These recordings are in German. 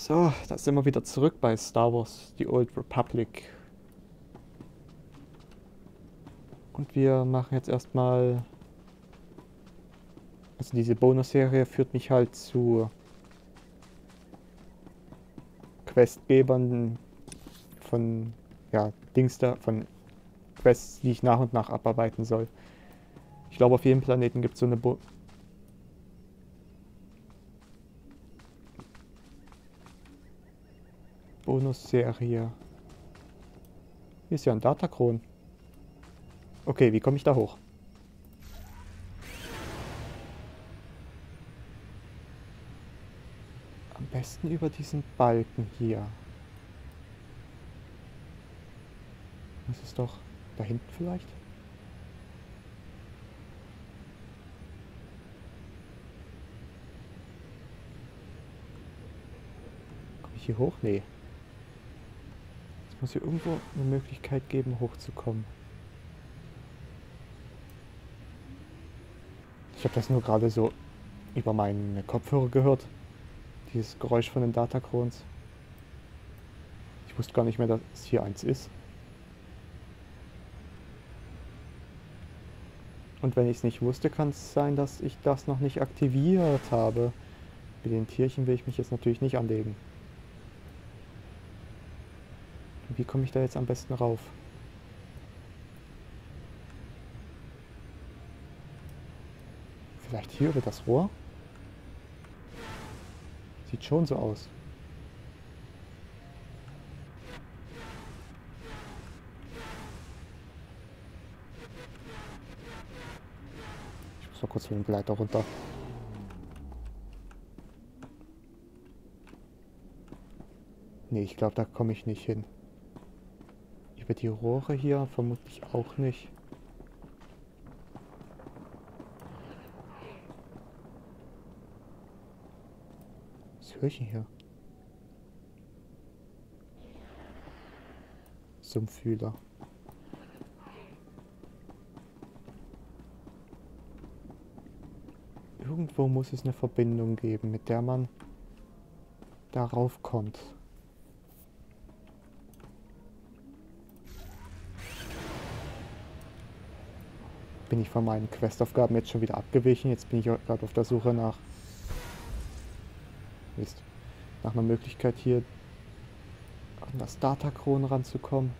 So, da sind wir wieder zurück bei Star Wars, die Old Republic. Und wir machen jetzt erstmal... Also diese Bonus-Serie führt mich halt zu Questgebern von, ja, Dings da, von Quests, die ich nach und nach abarbeiten soll. Ich glaube, auf jedem Planeten gibt es so eine Bo Bonus-Serie. Hier ist ja ein Datachron. Okay, wie komme ich da hoch? Am besten über diesen Balken hier. Das ist doch da hinten vielleicht? Komme ich hier hoch? Nee. Es muss hier irgendwo eine Möglichkeit geben, hochzukommen. Ich habe das nur gerade so über meinen Kopfhörer gehört. Dieses Geräusch von den Datacrons. Ich wusste gar nicht mehr, dass hier eins ist. Und wenn ich es nicht wusste, kann es sein, dass ich das noch nicht aktiviert habe. Mit den Tierchen will ich mich jetzt natürlich nicht anlegen. Wie komme ich da jetzt am besten rauf? Vielleicht hier über das Rohr? Sieht schon so aus. Ich muss mal kurz mit dem Gleiter runter. Nee, ich glaube, da komme ich nicht hin. Über die Rohre hier vermutlich auch nicht. Was höre ich denn hier? Sumpffühler. Irgendwo muss es eine Verbindung geben, mit der man darauf kommt. Bin ich von meinen Questaufgaben jetzt schon wieder abgewichen. Jetzt bin ich gerade auf der Suche nach Mist, nach einer Möglichkeit hier an das Datachron ranzukommen.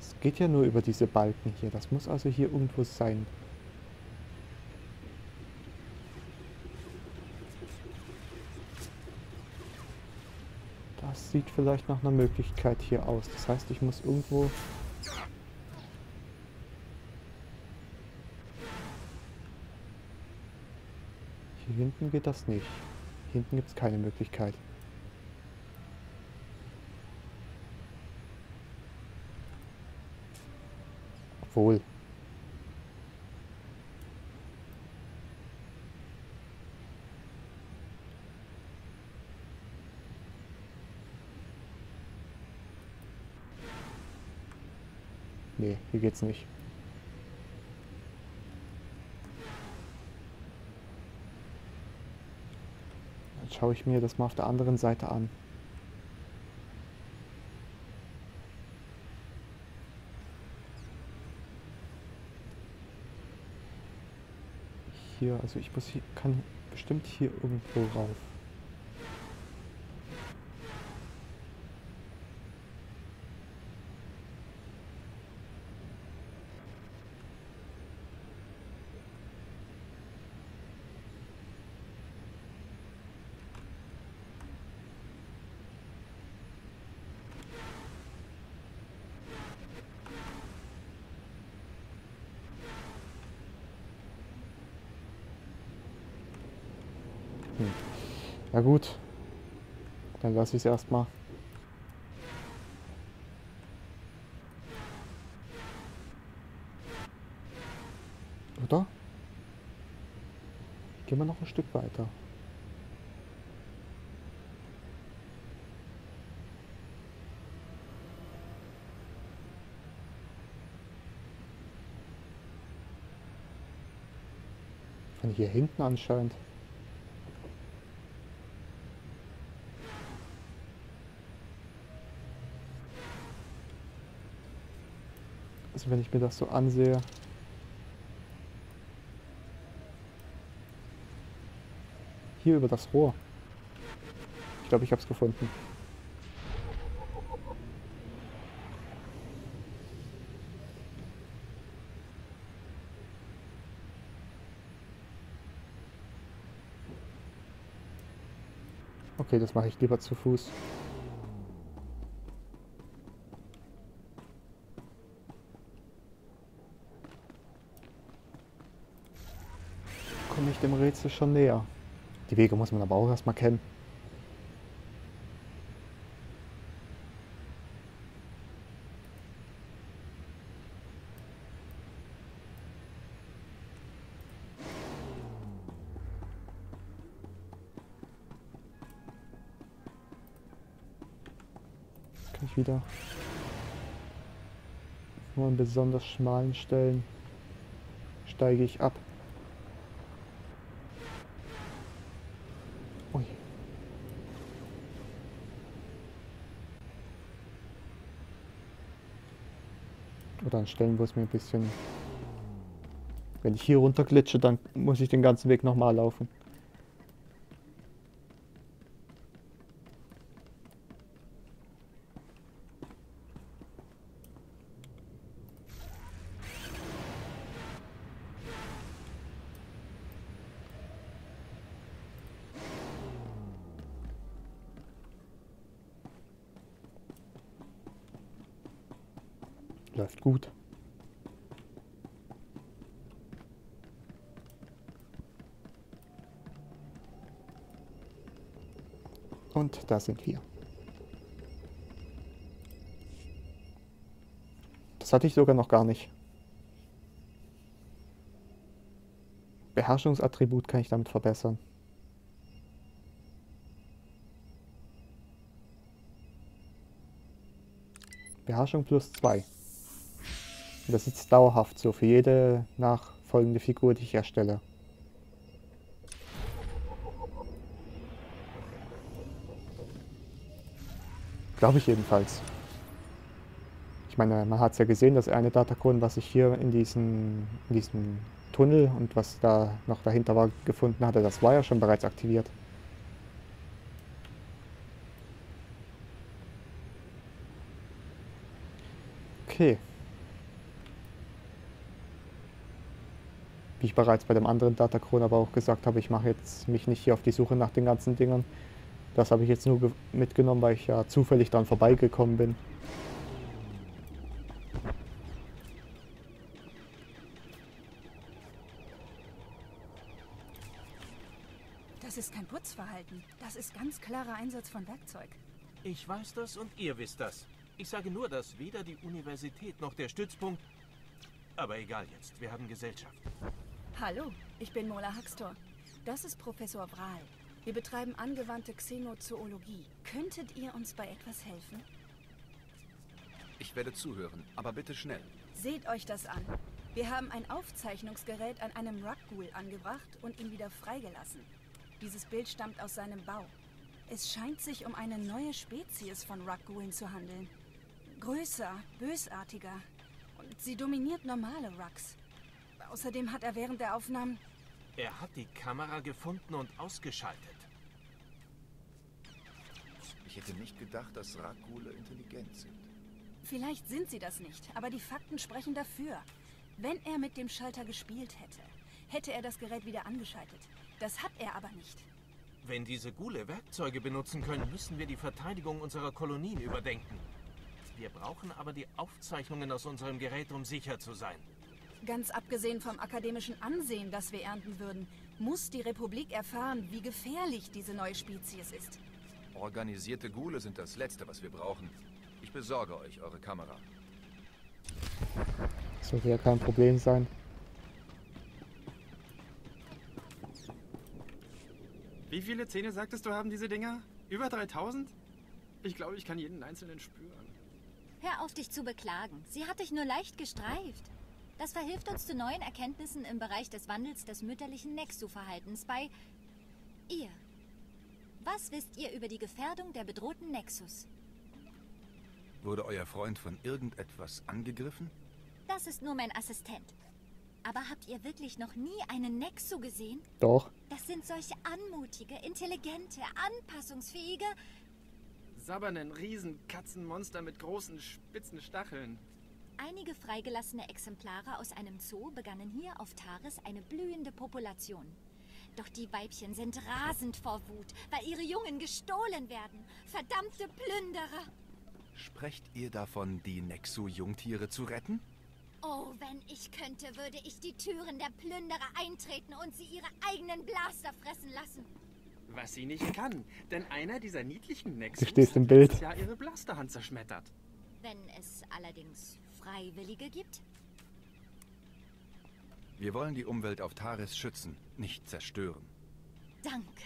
Es geht ja nur über diese Balken hier. Das muss also hier irgendwo sein. Das sieht vielleicht nach einer Möglichkeit hier aus. Das heißt, ich muss irgendwo Hier hinten geht das nicht. Hier hinten gibt es keine Möglichkeit. Obwohl. Nee, hier geht's nicht. Schaue ich mir das mal auf der anderen Seite an. Hier, also ich muss hier, kann bestimmt hier irgendwo rauf. Hm. Ja gut. Dann lasse ich es erstmal. Oder? Gehen wir noch ein Stück weiter. Von hier hinten anscheinend. Also wenn ich mir das so ansehe. Hier über das Rohr. Ich glaube, ich habe es gefunden. Okay, das mache ich lieber zu Fuß. Komme ich dem Rätsel schon näher. Die Wege muss man aber auch erstmal kennen. kann ich wieder nur an besonders schmalen Stellen steige ich ab. Oder an Stellen, wo es mir ein bisschen... Wenn ich hier runter glitsche, dann muss ich den ganzen Weg nochmal laufen. Und da sind wir. Das hatte ich sogar noch gar nicht. Beherrschungsattribut kann ich damit verbessern. Beherrschung plus 2. Und das ist dauerhaft so für jede nachfolgende Figur, die ich erstelle. Glaube ich jedenfalls. Ich meine, man hat es ja gesehen, das eine Datacron, was ich hier in diesem, in diesem Tunnel und was da noch dahinter war, gefunden hatte, das war ja schon bereits aktiviert. Okay. wie ich bereits bei dem anderen Datacron aber auch gesagt habe, ich mache jetzt mich nicht hier auf die Suche nach den ganzen Dingern. Das habe ich jetzt nur mitgenommen, weil ich ja zufällig dann vorbeigekommen bin. Das ist kein Putzverhalten. Das ist ganz klarer Einsatz von Werkzeug. Ich weiß das und ihr wisst das. Ich sage nur, dass weder die Universität noch der Stützpunkt... Aber egal jetzt, wir haben Gesellschaft. Hallo, ich bin Mola Haxtor. Das ist Professor Wrahl. Wir betreiben angewandte Xenozoologie. Könntet ihr uns bei etwas helfen? Ich werde zuhören, aber bitte schnell. Seht euch das an. Wir haben ein Aufzeichnungsgerät an einem Ruckghoul angebracht und ihn wieder freigelassen. Dieses Bild stammt aus seinem Bau. Es scheint sich um eine neue Spezies von Ruckghoulen zu handeln. Größer, bösartiger. Und sie dominiert normale Rucks. Außerdem hat er während der Aufnahmen... Er hat die Kamera gefunden und ausgeschaltet. Ich hätte nicht gedacht, dass Rakule intelligent sind. Vielleicht sind sie das nicht, aber die Fakten sprechen dafür. Wenn er mit dem Schalter gespielt hätte, hätte er das Gerät wieder angeschaltet. Das hat er aber nicht. Wenn diese Gule Werkzeuge benutzen können, müssen wir die Verteidigung unserer Kolonien überdenken. Wir brauchen aber die Aufzeichnungen aus unserem Gerät, um sicher zu sein. Ganz abgesehen vom akademischen Ansehen, das wir ernten würden, muss die Republik erfahren, wie gefährlich diese neue Spezies ist. Organisierte Gule sind das Letzte, was wir brauchen. Ich besorge euch eure Kamera. Das sollte ja kein Problem sein. Wie viele Zähne sagtest du haben diese Dinger? Über 3000? Ich glaube, ich kann jeden einzelnen spüren. Hör auf, dich zu beklagen. Sie hat dich nur leicht gestreift. Das verhilft uns zu neuen Erkenntnissen im Bereich des Wandels des mütterlichen Nexu-Verhaltens bei ihr. Was wisst ihr über die Gefährdung der bedrohten Nexus? Wurde euer Freund von irgendetwas angegriffen? Das ist nur mein Assistent. Aber habt ihr wirklich noch nie einen Nexu gesehen? Doch. Das sind solche anmutige, intelligente, anpassungsfähige. Sabbernen Riesenkatzenmonster mit großen, spitzen Stacheln. Einige freigelassene Exemplare aus einem Zoo begannen hier auf Taris eine blühende Population. Doch die Weibchen sind rasend vor Wut, weil ihre Jungen gestohlen werden. Verdammte Plünderer! Sprecht ihr davon, die Nexu-Jungtiere zu retten? Oh, wenn ich könnte, würde ich die Türen der Plünderer eintreten und sie ihre eigenen Blaster fressen lassen. Was sie nicht kann, denn einer dieser niedlichen Nexus Du stehst im hat Jahr ihre Blasterhand zerschmettert. Wenn es allerdings Freiwillige gibt. Wir wollen die Umwelt auf Taris schützen, nicht zerstören. Danke.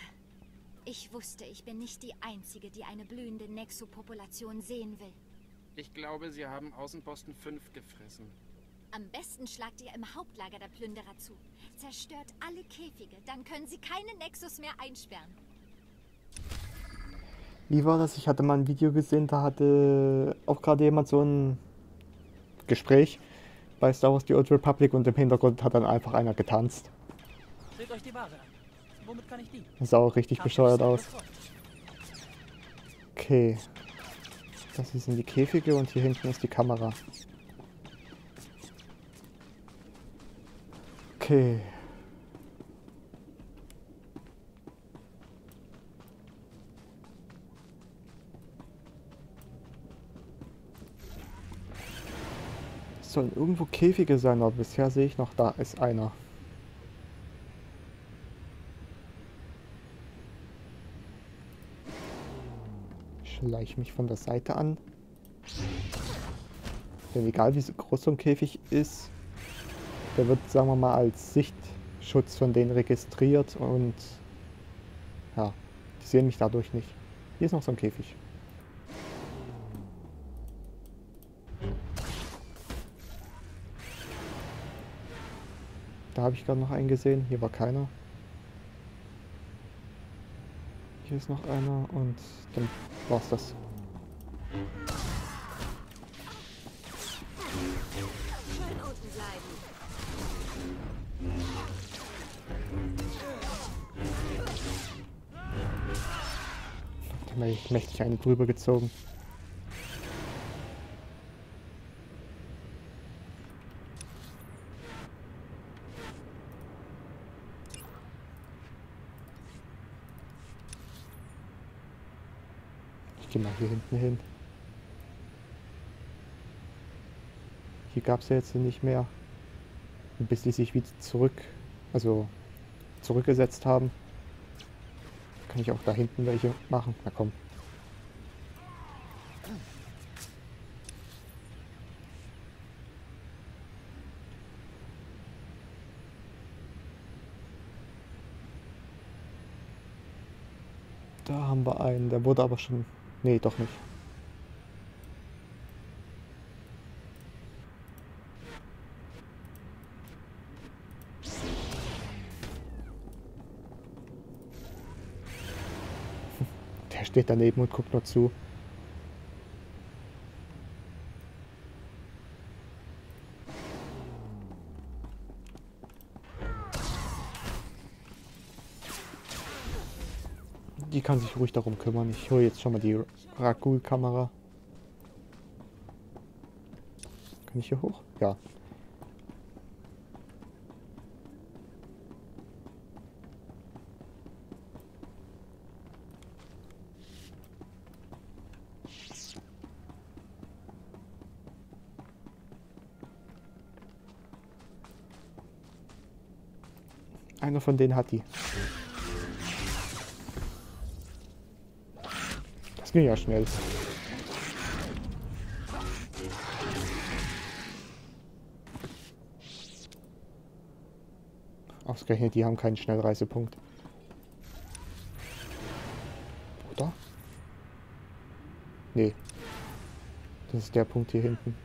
Ich wusste, ich bin nicht die Einzige, die eine blühende Nexo-Population sehen will. Ich glaube, sie haben Außenposten 5 gefressen. Am besten schlagt ihr im Hauptlager der Plünderer zu. Zerstört alle Käfige, dann können sie keine Nexus mehr einsperren. Wie war das? Ich hatte mal ein Video gesehen, da hatte auch gerade jemand so ein Gespräch bei Star Wars The Old Republic und im Hintergrund hat dann einfach einer getanzt. Seht euch die Ware an. Womit kann ich dienen? Das sah auch richtig ihr bescheuert es aus. Okay. Das hier sind die Käfige und hier hinten ist die Kamera. Okay. Sollen irgendwo Käfige sein, aber bisher sehe ich noch, da ist einer. Schleiche mich von der Seite an. Denn egal wie groß so ein Käfig ist, der wird, sagen wir mal, als Sichtschutz von denen registriert und ja, die sehen mich dadurch nicht. Hier ist noch so ein Käfig. Da habe ich gerade noch einen gesehen. Hier war keiner. Hier ist noch einer und dann war's das. Da habe ich mächtig eine drüber gezogen. Hier hinten hin. Hier gab es ja jetzt nicht mehr. Bis die sich wieder zurück, also zurückgesetzt haben, kann ich auch da hinten welche machen. Na komm. Da haben wir einen, der wurde aber schon. Nee, doch nicht. Der steht daneben und guckt nur zu. Die kann sich ruhig darum kümmern. Ich hole jetzt schon mal die Ragul-Kamera. Kann ich hier hoch? Ja. Einer von denen hat die. Ging ja schnell. Ausgerechnet, die haben keinen Schnellreisepunkt. Oder? Nee. Das ist der Punkt hier hinten.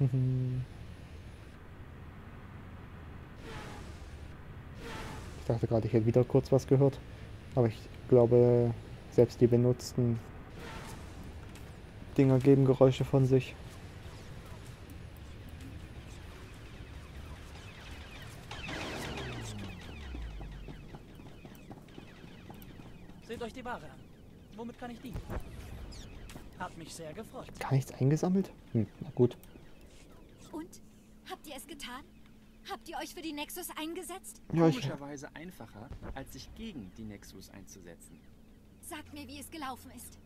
Ich dachte gerade, ich hätte wieder kurz was gehört. Aber ich glaube, selbst die benutzten Dinger geben Geräusche von sich. Seht euch die Ware an. Womit kann ich dienen? Hat mich sehr gefreut. Gar nichts eingesammelt? Hm, na gut. Und? Habt ihr es getan? Habt ihr euch für die Nexus eingesetzt? Ja, ich, Komischerweise einfacher, als sich gegen die Nexus einzusetzen. Sagt mir, wie es gelaufen ist.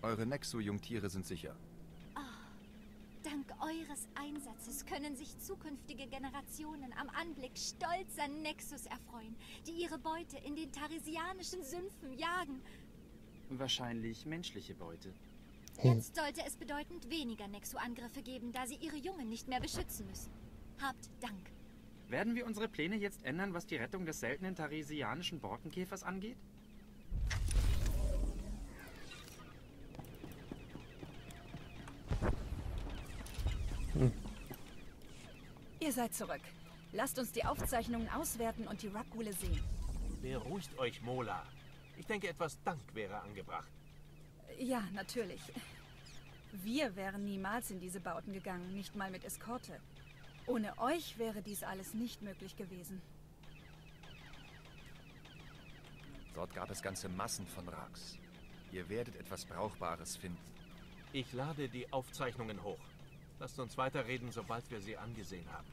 Eure Nexo-Jungtiere sind sicher. Dank eures Einsatzes können sich zukünftige Generationen am Anblick stolzer Nexus erfreuen, die ihre Beute in den tarisianischen Sümpfen jagen. Wahrscheinlich menschliche Beute. Jetzt sollte es bedeutend weniger Nexu-Angriffe geben, da sie ihre Jungen nicht mehr beschützen müssen. Habt Dank. Werden wir unsere Pläne jetzt ändern, was die Rettung des seltenen tarisianischen Borkenkäfers angeht? Ihr seid zurück. Lasst uns die Aufzeichnungen auswerten und die Ruckgule sehen. Beruhigt euch, Mola. Ich denke, etwas Dank wäre angebracht. Ja, natürlich. Wir wären niemals in diese Bauten gegangen, nicht mal mit Eskorte. Ohne euch wäre dies alles nicht möglich gewesen. Dort gab es ganze Massen von Raks. Ihr werdet etwas Brauchbares finden. Ich lade die Aufzeichnungen hoch. Lasst uns weiterreden, sobald wir sie angesehen haben.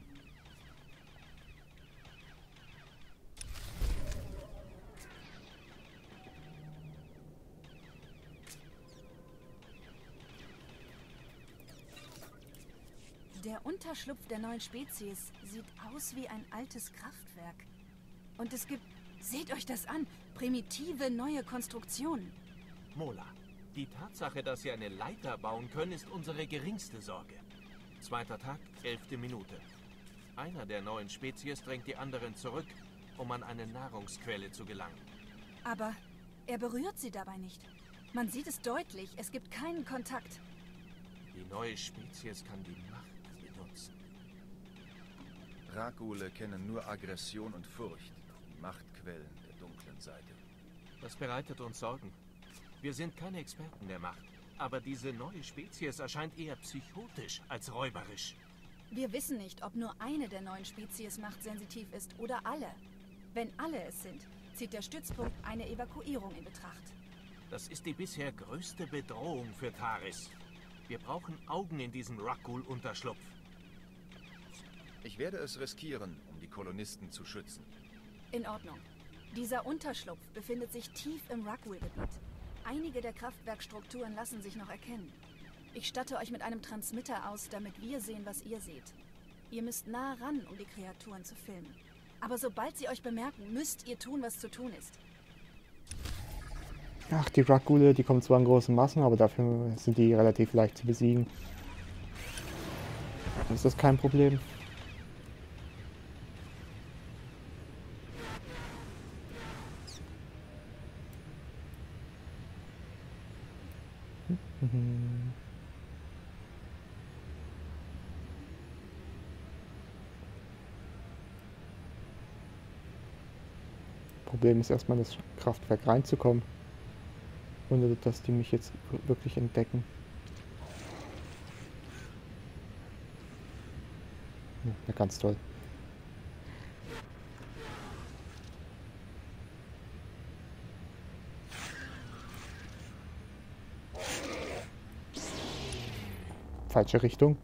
Der Unterschlupf der neuen Spezies sieht aus wie ein altes Kraftwerk. Und es gibt, seht euch das an, primitive neue Konstruktionen. Mola, die Tatsache, dass sie eine Leiter bauen können, ist unsere geringste Sorge. Zweiter Tag, elfte Minute. Einer der neuen Spezies drängt die anderen zurück, um an eine Nahrungsquelle zu gelangen. Aber er berührt sie dabei nicht. Man sieht es deutlich, es gibt keinen Kontakt. Die neue Spezies kann die Macht. Rakule kennen nur Aggression und Furcht, die Machtquellen der dunklen Seite. Das bereitet uns Sorgen. Wir sind keine Experten der Macht. Aber diese neue Spezies erscheint eher psychotisch als räuberisch. Wir wissen nicht, ob nur eine der neuen Spezies machtsensitiv ist oder alle. Wenn alle es sind, zieht der Stützpunkt eine Evakuierung in Betracht. Das ist die bisher größte Bedrohung für Taris. Wir brauchen Augen in diesem Rakul-Unterschlupf. Ich werde es riskieren, um die Kolonisten zu schützen. In Ordnung. Dieser Unterschlupf befindet sich tief im Ruckwool-Gebiet. Einige der Kraftwerkstrukturen lassen sich noch erkennen. Ich statte euch mit einem Transmitter aus, damit wir sehen, was ihr seht. Ihr müsst nah ran, um die Kreaturen zu filmen. Aber sobald sie euch bemerken, müsst ihr tun, was zu tun ist. Ach, die Ruckgule, die kommen zwar in großen Massen, aber dafür sind die relativ leicht zu besiegen. Das ist kein Problem. Problem ist erstmal das Kraftwerk reinzukommen. Ohne dass die mich jetzt wirklich entdecken. Ja, ganz toll. Falsche Richtung.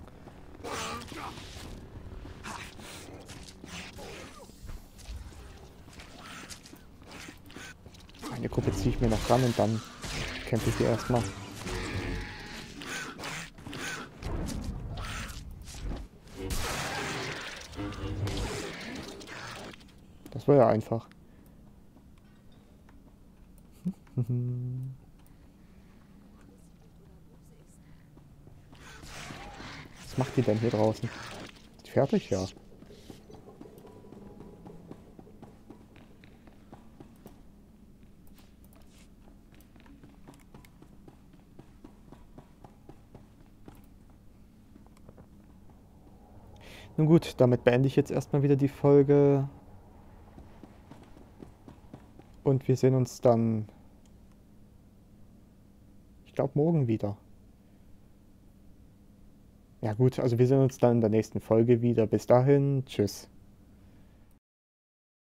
Eine Gruppe ziehe ich mir noch ran und dann kämpfe ich die erstmal. Das war ja einfach. Was macht die denn hier draußen? Fertig? Ja. Nun gut, damit beende ich jetzt erstmal wieder die Folge. Und wir sehen uns dann, ich glaube, morgen wieder. Ja gut, also wir sehen uns dann in der nächsten Folge wieder. Bis dahin, tschüss.